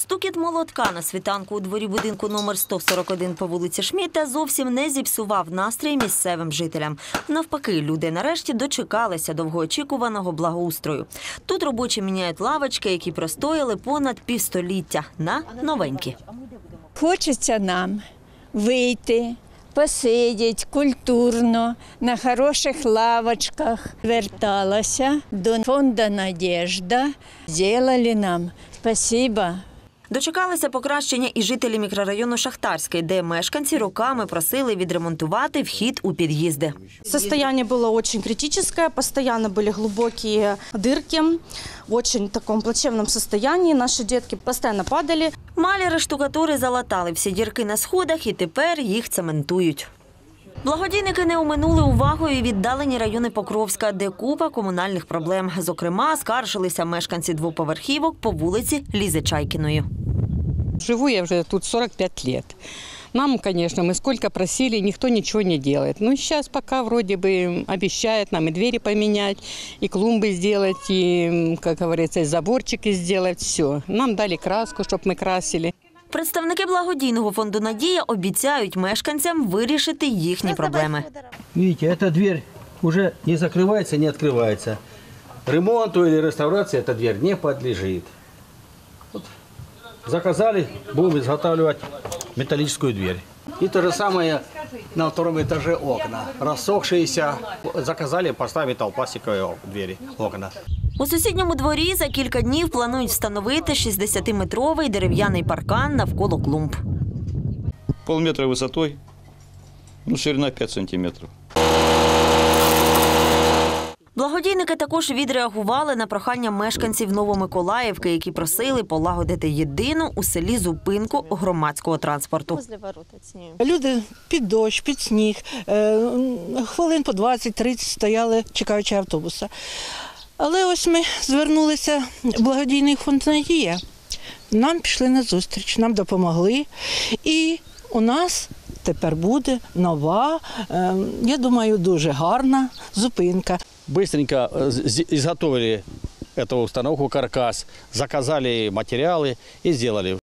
Стукіт молотка на світанку у дворі будинку номер 141 по вулиці Шміта зовсім не зіпсував настрій місцевим жителям. Навпаки, люди нарешті дочекалися довгоочікуваного благоустрою. Тут робочі міняють лавочки, які простояли понад півстоліття на новенькі. Хочеться нам вийти, посидіти культурно на хороших лавочках. Верталася до фонду Надежда. Зробили нам. Спасибо. Дочекалися покращення і жителі мікрорайону Шахтарський, де мешканці роками просили відремонтувати вхід у під'їзди. Состояние было очень критическое, постоянно были глубокие дырки, в очень таком плачевном состоянии. Наши детки постоянно падали. Маляри штукатури залатали всі дірки на сходах і тепер їх цементують. Благодійники не оминули увагою і віддалені райони Покровська, де купа комунальних проблем. Зокрема, скаржилися мешканці двоповерхівок по вулиці Лізи Чайкіної. Живу я уже тут 45 лет. Нам, конечно, мы сколько просили, никто ничего не делает. Ну, сейчас пока вроде бы обещают нам и двери поменять, и клумбы сделать, и, как говорится, и заборчики сделать, все. Нам дали краску, чтобы мы красили. Представники благодійного фонду Надія обіцяють мешканцям вирішити їхні проблеми. Видите, эта дверь уже не закрывается, не открывается. Ремонту или реставрации эта дверь не подлежит. Вот заказали, будем изготавливать металлическую дверь. И то же самое на втором этаже окна. Рассохшиеся. Заказали, поставить пластиковые ок- двери, окна. У сусідньому дворі за кілька днів планують встановити 60-метровий дерев'яний паркан навколо клумб. полметра высотой, ну, ширина 5 сантиметров. Благодійники також відреагували на прохання мешканців Новомиколаївки, які просили полагодити єдину у селі зупинку громадського транспорту. Люди під дощ, під сніг, е, хвилин по 20-30 стояли, чекаючи автобуса. Але ось ми звернулися в благодійний фонд Надія. Нам пішли на зустріч, нам допомогли. І у нас тепер буде нова, е, я думаю, дуже гарна зупинка Быстренько э, з- изготовили эту установку, каркас, заказали материалы и сделали.